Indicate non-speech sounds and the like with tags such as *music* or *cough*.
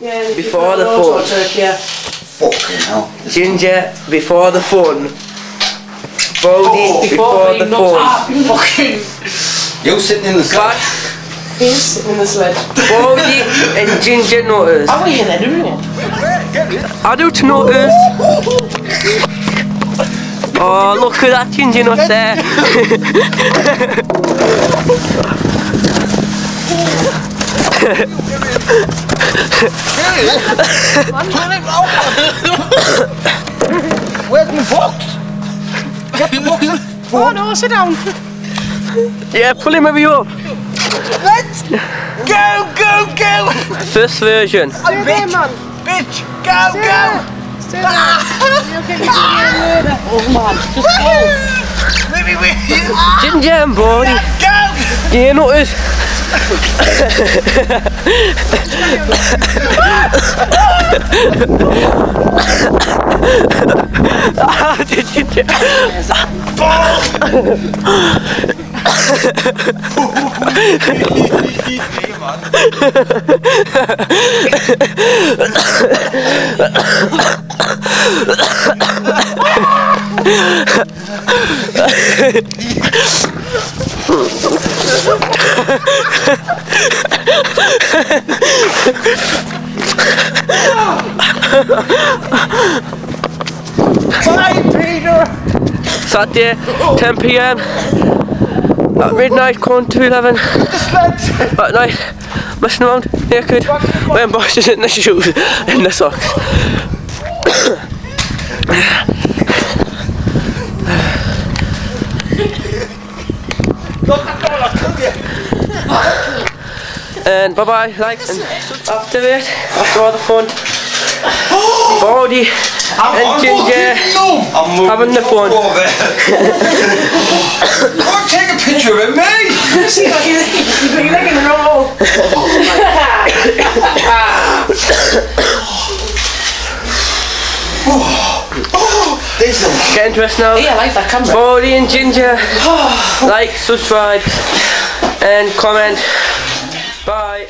Yeah, Before the loads fun. of Turkey, yeah. Fucking hell. Ginger before the fun. Bodie Oh, before, he the knocks- fun. Ah, fucking. You sitting in the Cat, sky. He's sitting in the sled. Bodie and Ginger Nutters. How are you then, everyone? Adult Nutters. Oh, look at that Ginger Nut there. *laughs* Where's my box? Get the box. Oh no, sit down. Yeah, pull him over you up. Let's go, go, go! First version. Stay there, man. Bitch, go, go! Stay there. Ah. *laughs* Oh man, just go. Leave me with! Ginger and Bodie. Go! Ginger Nutters. あーちっちハハハハ Bye, Peter! Saturday, 10 pm. At midnight, quarter to 11. At night, messing around, naked, wearing boxes in the shoes, in the socks. And bye bye, like, and after it, after all the fun, Bodie and Ginger having the fun. Over. Go take a picture of me! You you put in the wrong hole. Get into us now. Hey, I like that camera. Bodie and Ginger, like, subscribe, and comment. Bye.